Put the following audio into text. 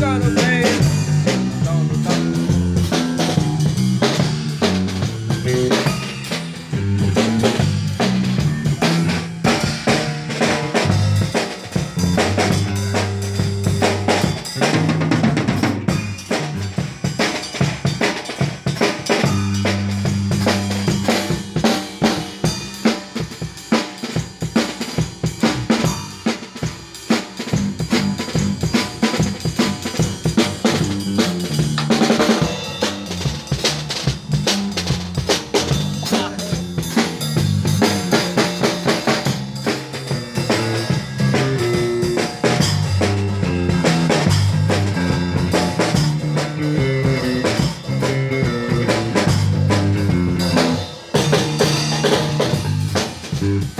gotta mm